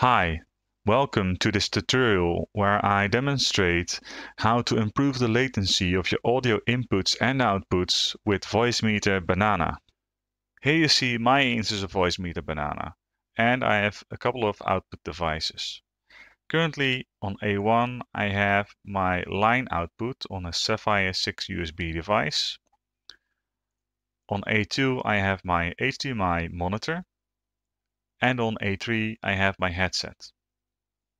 Hi, welcome to this tutorial where I demonstrate how to improve the latency of your audio inputs and outputs with VoiceMeeter Banana. Here you see my instance of VoiceMeeter Banana and I have a couple of output devices. Currently on A1 I have my line output on a Saffire 6 USB device. On A2 I have my HDMI monitor and on A3 I have my headset.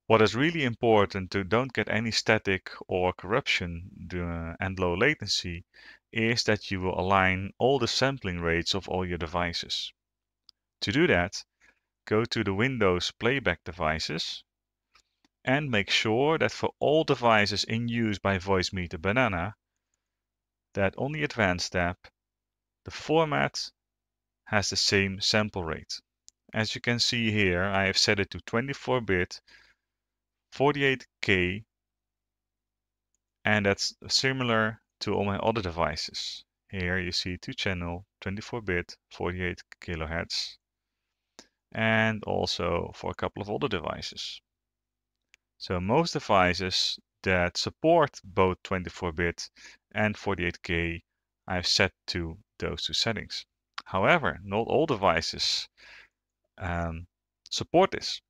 What is really important to don't get any static or corruption uh, and low latency is that you will align all the sampling rates of all your devices. To do that, go to the Windows Playback devices and make sure that for all devices in use by Voicemeeter Banana, that on the Advanced tab, the format has the same sample rate. As you can see here, I have set it to 24-bit, 48K, and that's similar to all my other devices. Here you see two channel, 24-bit, 48 kilohertz, and also for a couple of other devices. So most devices that support both 24-bit and 48K I've set to those two settings. However, not all devices um, support this.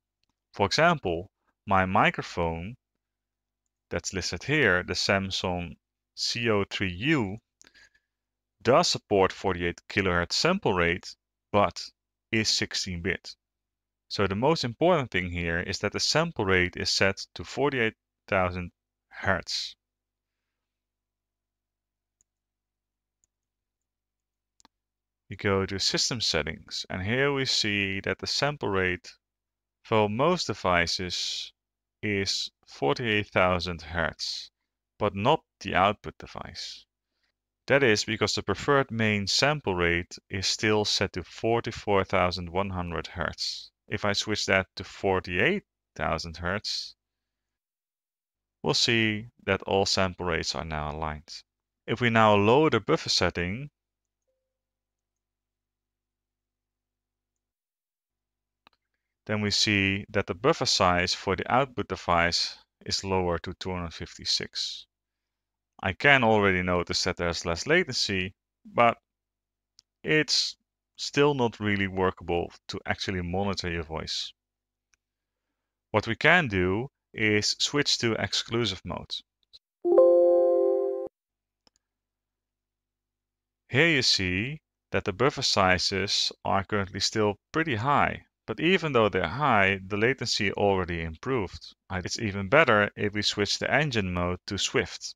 For example, my microphone that's listed here, the Samson CO3U, does support 48 kilohertz sample rate, but is 16-bit. So the most important thing here is that the sample rate is set to 48,000 hertz. We go to system settings and here we see that the sample rate for most devices is 48,000 Hz, but not the output device. That is because the preferred main sample rate is still set to 44,100 Hz. If I switch that to 48,000 Hz, we'll see that all sample rates are now aligned. If we now lower the buffer setting then we see that the buffer size for the output device is lower to 256. I can already notice that there's less latency, but it's still not really workable to actually monitor your voice. What we can do is switch to exclusive mode. Here you see that the buffer sizes are currently still pretty high, but even though they're high, the latency already improved. It's even better if we switch the engine mode to Swift.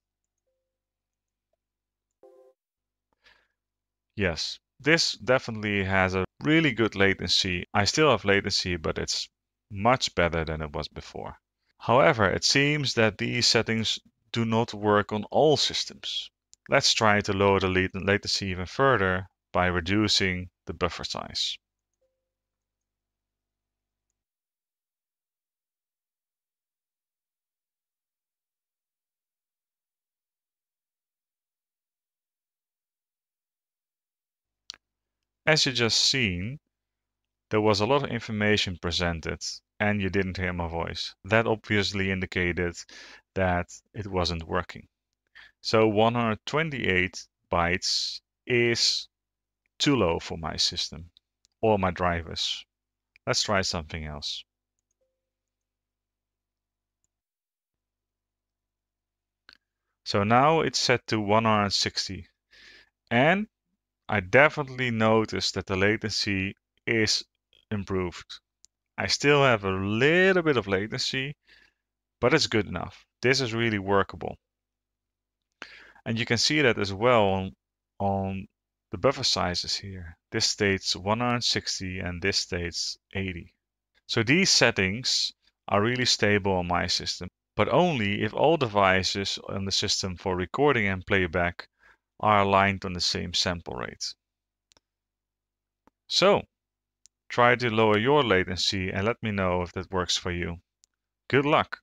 Yes, this definitely has a really good latency. I still have latency, but it's much better than it was before. However, it seems that these settings do not work on all systems. Let's try to lower the latency even further by reducing the buffer size. As you just seen, there was a lot of information presented and you didn't hear my voice. That obviously indicated that it wasn't working. So 128 bytes is too low for my system or my drivers. Let's try something else. So now it's set to 160 and I definitely noticed that the latency is improved. I still have a little bit of latency, but it's good enough. This is really workable. And you can see that as well on, on the buffer sizes here. This states 160 and this states 80. So these settings are really stable on my system, but only if all devices on the system for recording and playback are aligned on the same sample rate. So, try to lower your latency and let me know if that works for you. Good luck!